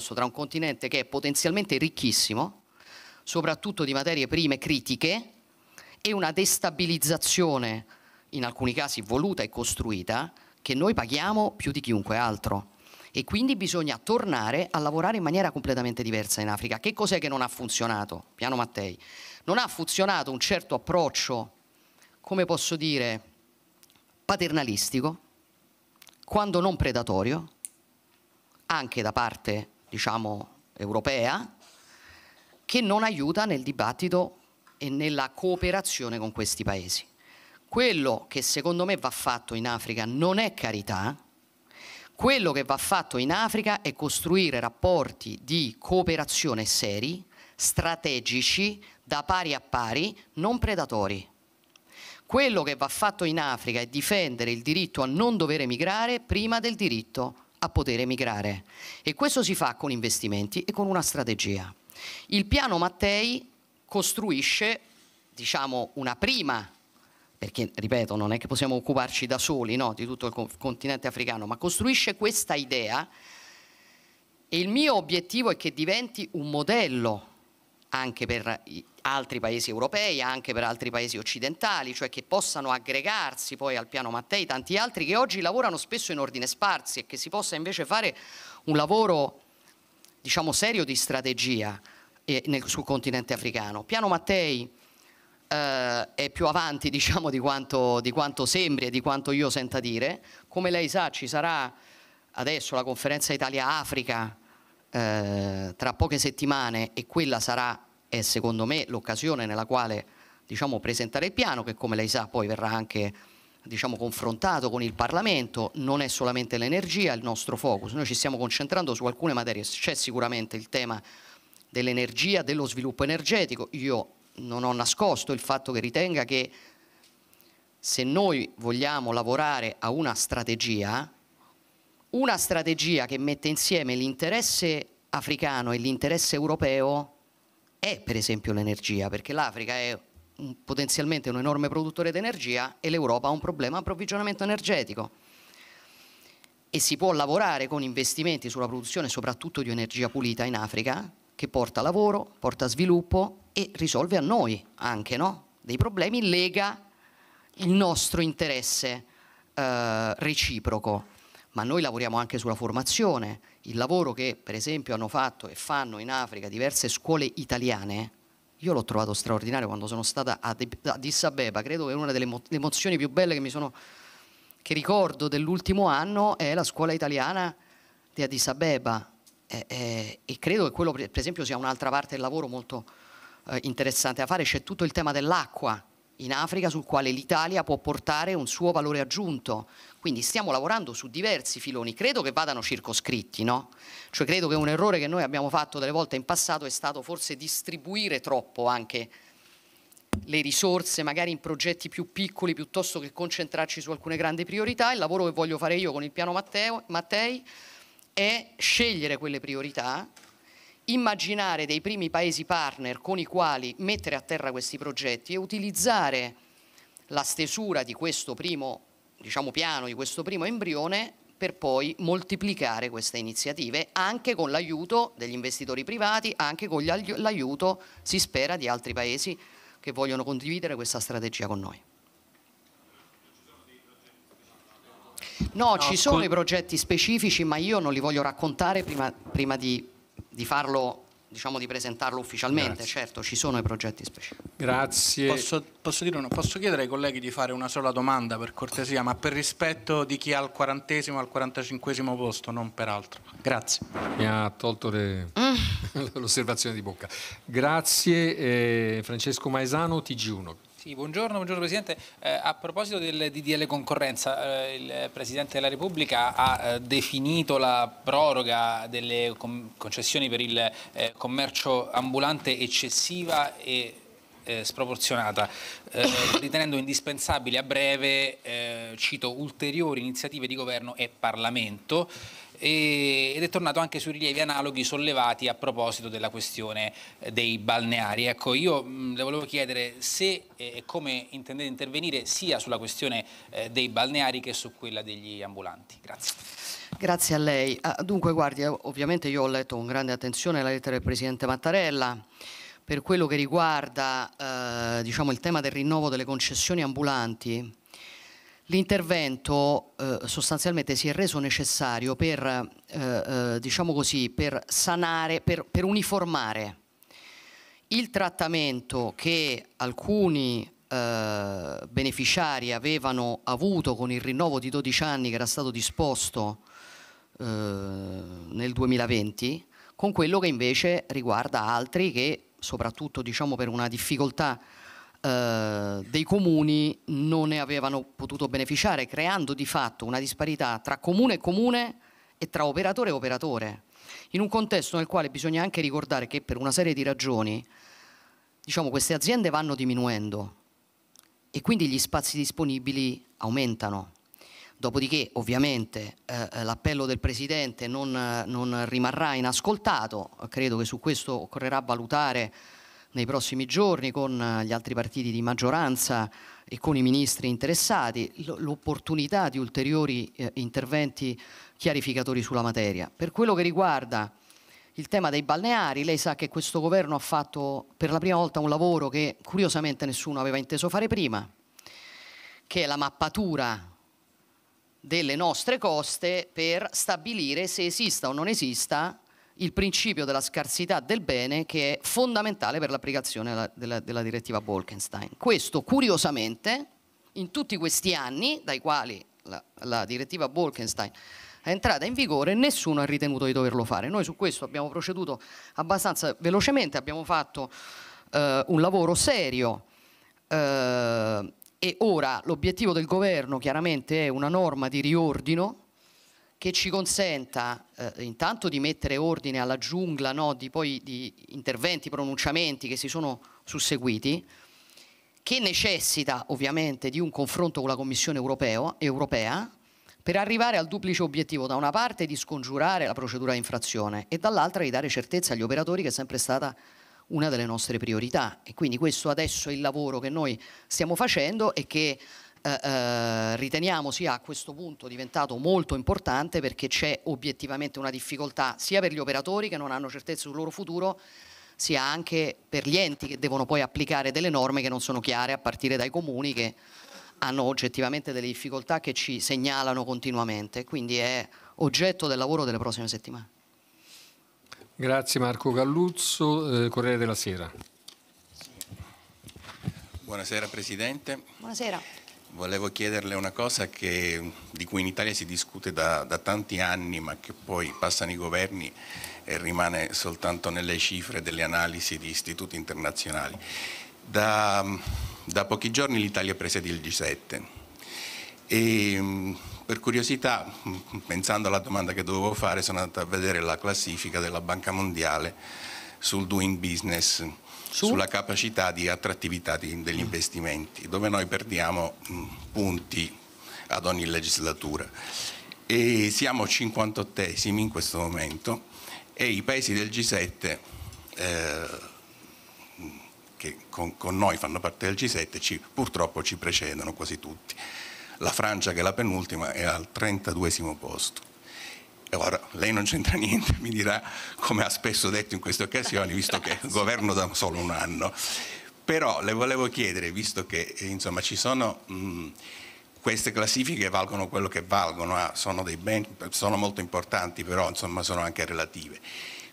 tra un continente che è potenzialmente ricchissimo, soprattutto di materie prime critiche, e una destabilizzazione, in alcuni casi voluta e costruita, che noi paghiamo più di chiunque altro. E quindi bisogna tornare a lavorare in maniera completamente diversa in Africa. Che cos'è che non ha funzionato? Piano Mattei. Non ha funzionato un certo approccio, come posso dire, paternalistico, quando non predatorio, anche da parte diciamo, europea, che non aiuta nel dibattito e nella cooperazione con questi paesi. Quello che secondo me va fatto in Africa non è carità, quello che va fatto in Africa è costruire rapporti di cooperazione seri, strategici, da pari a pari, non predatori. Quello che va fatto in Africa è difendere il diritto a non dover emigrare prima del diritto a poter emigrare e questo si fa con investimenti e con una strategia. Il piano Mattei costruisce diciamo, una prima, perché ripeto non è che possiamo occuparci da soli no, di tutto il continente africano, ma costruisce questa idea e il mio obiettivo è che diventi un modello anche per altri paesi europei, anche per altri paesi occidentali, cioè che possano aggregarsi poi al piano Mattei, tanti altri che oggi lavorano spesso in ordine sparsi e che si possa invece fare un lavoro diciamo serio di strategia eh, nel, sul continente africano. Piano Mattei eh, è più avanti diciamo, di, quanto, di quanto sembri e di quanto io senta dire, come lei sa ci sarà adesso la conferenza Italia-Africa eh, tra poche settimane e quella sarà, è secondo me, l'occasione nella quale diciamo, presentare il piano, che come lei sa poi verrà anche diciamo, confrontato con il Parlamento, non è solamente l'energia il nostro focus, noi ci stiamo concentrando su alcune materie, c'è sicuramente il tema dell'energia, dello sviluppo energetico, io non ho nascosto il fatto che ritenga che se noi vogliamo lavorare a una strategia, una strategia che mette insieme l'interesse africano e l'interesse europeo è per esempio l'energia, perché l'Africa è un, potenzialmente un enorme produttore di energia e l'Europa ha un problema di approvvigionamento energetico. E si può lavorare con investimenti sulla produzione soprattutto di energia pulita in Africa, che porta lavoro, porta sviluppo e risolve a noi anche no? dei problemi, lega il nostro interesse eh, reciproco ma noi lavoriamo anche sulla formazione. Il lavoro che per esempio hanno fatto e fanno in Africa diverse scuole italiane, io l'ho trovato straordinario quando sono stata a Addis Abeba, credo che una delle emozioni più belle che sono che ricordo dell'ultimo anno è la scuola italiana di Addis Abeba. E, e, e credo che quello per esempio sia un'altra parte del lavoro molto eh, interessante da fare, c'è tutto il tema dell'acqua in Africa sul quale l'Italia può portare un suo valore aggiunto. Quindi stiamo lavorando su diversi filoni, credo che vadano circoscritti, no? Cioè credo che un errore che noi abbiamo fatto delle volte in passato è stato forse distribuire troppo anche le risorse magari in progetti più piccoli piuttosto che concentrarci su alcune grandi priorità. Il lavoro che voglio fare io con il piano Matteo, Mattei è scegliere quelle priorità immaginare dei primi paesi partner con i quali mettere a terra questi progetti e utilizzare la stesura di questo primo diciamo, piano, di questo primo embrione per poi moltiplicare queste iniziative anche con l'aiuto degli investitori privati, anche con l'aiuto, si spera, di altri paesi che vogliono condividere questa strategia con noi. No, no ci sono i progetti specifici, ma io non li voglio raccontare prima, prima di di farlo diciamo di presentarlo ufficialmente, Grazie. certo ci sono i progetti specifici. Grazie. Posso, posso, una, posso, chiedere ai colleghi di fare una sola domanda per cortesia, ma per rispetto di chi ha il quarantesimo al quarantacinquesimo posto, non per altro. Grazie. Mi ha tolto mm. l'osservazione di bocca. Grazie eh, Francesco Maesano, TG1. Sì, buongiorno, buongiorno Presidente. Eh, a proposito del DDL concorrenza, eh, il Presidente della Repubblica ha eh, definito la proroga delle concessioni per il eh, commercio ambulante eccessiva e eh, sproporzionata, eh, ritenendo indispensabile a breve, cito, ulteriori iniziative di Governo e Parlamento ed è tornato anche sui rilievi analoghi sollevati a proposito della questione eh, dei balneari. Ecco, io le volevo chiedere se e come intendete intervenire sia sulla questione eh, dei balneari che su quella degli ambulanti. Grazie. Grazie a lei. Ah, dunque, guardi, ovviamente io ho letto con grande attenzione la lettera del Presidente Mattarella per quello che riguarda eh, diciamo, il tema del rinnovo delle concessioni ambulanti. L'intervento eh, sostanzialmente si è reso necessario per, eh, eh diciamo così, per sanare, per, per uniformare il trattamento che alcuni eh, beneficiari avevano avuto con il rinnovo di 12 anni che era stato disposto eh, nel 2020 con quello che invece riguarda altri che soprattutto diciamo, per una difficoltà eh, dei comuni non ne avevano potuto beneficiare creando di fatto una disparità tra comune e comune e tra operatore e operatore in un contesto nel quale bisogna anche ricordare che per una serie di ragioni diciamo, queste aziende vanno diminuendo e quindi gli spazi disponibili aumentano. Dopodiché ovviamente eh, eh, l'appello del Presidente non, non, rimarrà inascoltato, credo che su questo occorrerà valutare nei prossimi giorni con gli altri partiti di maggioranza e con i ministri interessati l'opportunità di ulteriori eh, interventi chiarificatori sulla materia. Per quello che riguarda il tema dei balneari, lei sa che questo governo ha fatto per la prima volta un lavoro che curiosamente nessuno aveva inteso fare prima, che è la mappatura delle nostre coste per stabilire se esista o non esista il principio della scarsità del bene che è fondamentale per l'applicazione della, della, della direttiva Bolkenstein. Questo curiosamente in tutti questi anni dai quali la, la direttiva Bolkenstein è entrata in vigore, nessuno ha ritenuto di doverlo fare. Noi su questo abbiamo proceduto abbastanza velocemente, abbiamo fatto eh, un lavoro serio eh, e ora l'obiettivo del governo chiaramente è una norma di riordino che ci consenta eh, intanto di mettere ordine alla giungla no, di, poi, di interventi, pronunciamenti che si sono susseguiti, che necessita ovviamente di un confronto con la Commissione europeo, europea, per arrivare al duplice obiettivo, da una parte di scongiurare la procedura di infrazione e dall'altra di dare certezza agli operatori che è sempre stata una delle nostre priorità. E quindi questo adesso è il lavoro che noi stiamo facendo e che eh, eh, riteniamo sia a questo punto diventato molto importante perché c'è obiettivamente una difficoltà sia per gli operatori che non hanno certezza sul loro futuro sia anche per gli enti che devono poi applicare delle norme che non sono chiare a partire dai comuni che hanno oggettivamente delle difficoltà che ci segnalano continuamente, quindi è oggetto del lavoro delle prossime settimane. Grazie Marco Galluzzo, eh, Corriere della Sera. Buonasera Presidente. Buonasera. Volevo chiederle una cosa che, di cui in Italia si discute da, da tanti anni ma che poi passano i governi e rimane soltanto nelle cifre delle analisi di istituti internazionali. Da, da pochi giorni l'Italia presede il G7 e per curiosità, pensando alla domanda che dovevo fare, sono andato a vedere la classifica della Banca Mondiale sul doing business, Su? sulla capacità di attrattività degli investimenti, dove noi perdiamo mm, punti ad ogni legislatura. E siamo 58esimi in questo momento e i paesi del G7 eh, che con, con, noi fanno parte del G7 ci, purtroppo ci precedono quasi tutti. La Francia che è la penultima è al 32 posto. Ora lei non c'entra niente, mi dirà come ha spesso detto in queste occasioni, visto che governo da solo un anno. Però le volevo chiedere, visto che insomma, ci sono mh, queste classifiche valgono quello che valgono, ah, sono, ben, sono, molto importanti, però insomma, sono anche relative.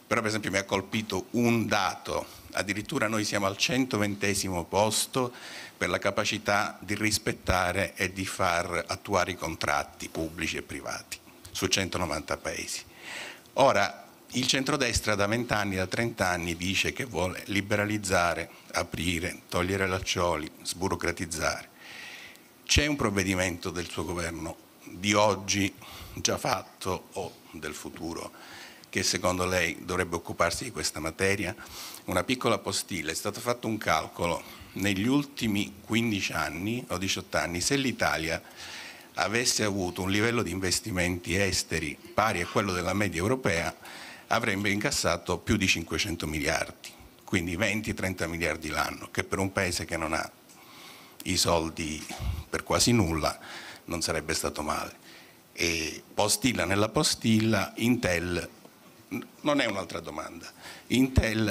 Però per esempio mi ha colpito un dato addirittura noi siamo al 120 posto per la capacità di rispettare e di far attuare i contratti pubblici e privati su 190 paesi. Ora, il centrodestra da 20 anni, da 30 anni dice che vuole liberalizzare, aprire, togliere laccioli, sburocratizzare. C'è un provvedimento del suo governo di oggi già fatto o del futuro che secondo lei dovrebbe occuparsi di questa materia? Una piccola postilla, è stato fatto un calcolo negli ultimi 15 anni o 18 anni se l'Italia avesse avuto un livello di investimenti esteri pari a quello della media europea avrebbe incassato più di 500 miliardi, quindi 20-30 miliardi l'anno, che per un paese che non ha i soldi per quasi nulla non sarebbe stato male E postilla nella postilla, Intel non è un'altra domanda. Intel